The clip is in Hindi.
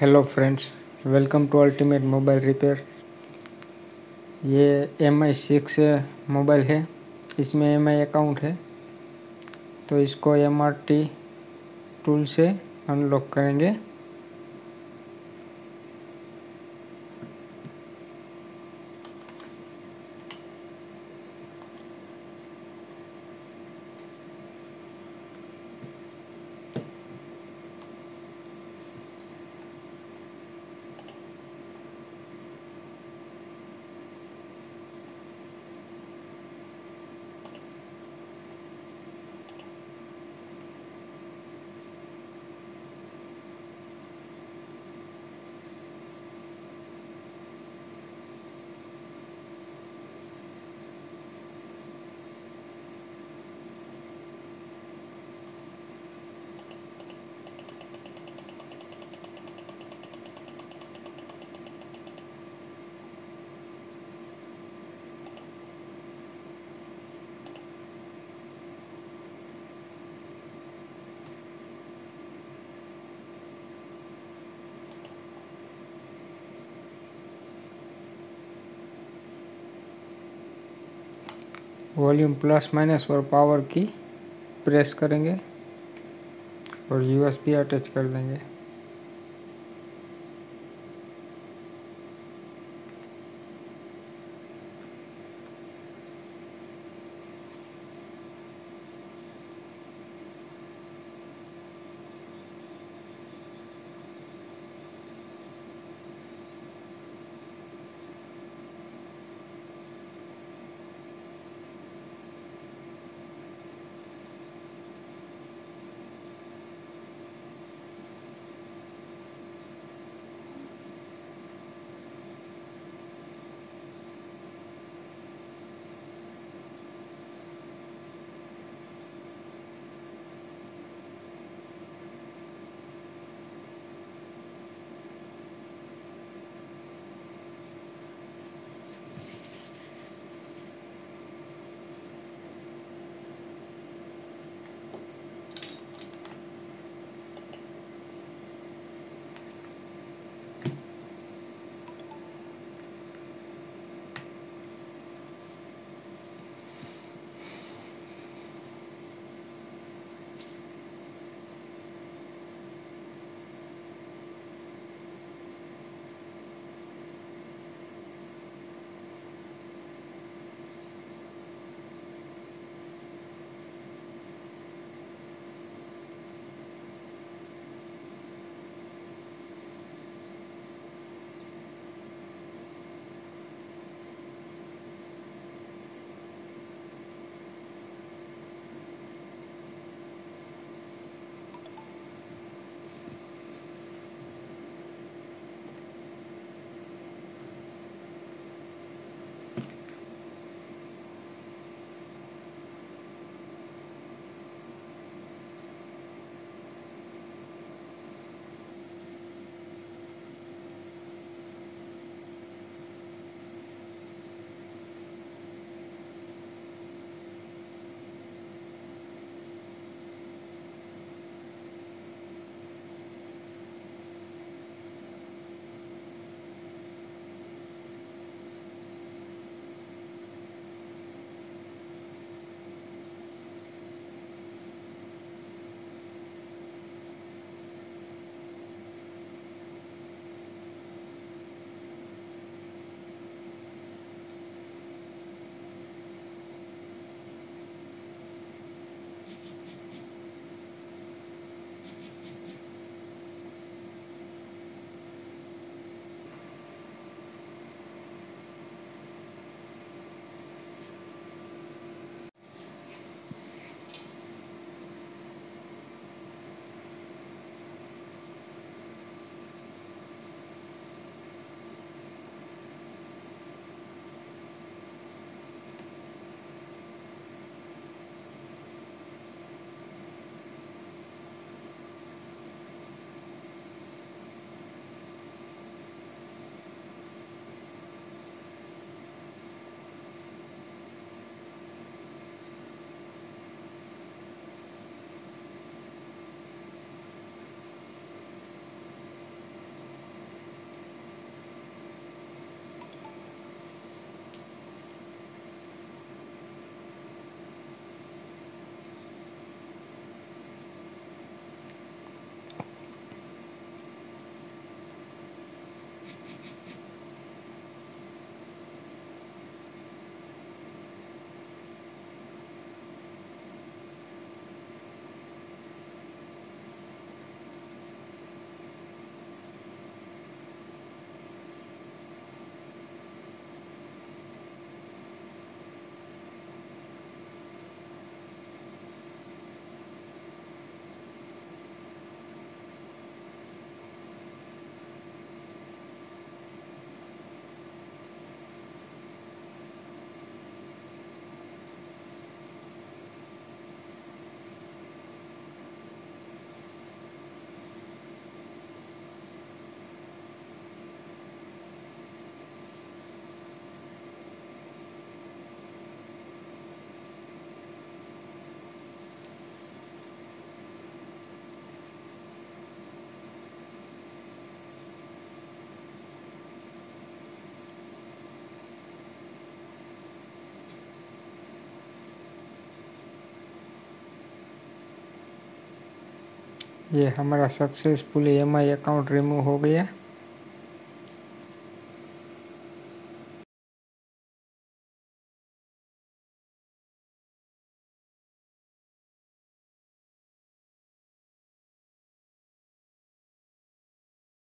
Hello friends welcome to ultimate mobile repair ये एम आई सिक्स मोबाइल है, इसमें एम आई अकाउंट है। तो इसको एम आर टी टूल से अनलॉक करेंगे। वॉल्यूम प्लस माइनस और पावर की प्रेस करेंगे और यूएसबी अटैच कर देंगे। ये हमारा successfully M I account remove हो गया।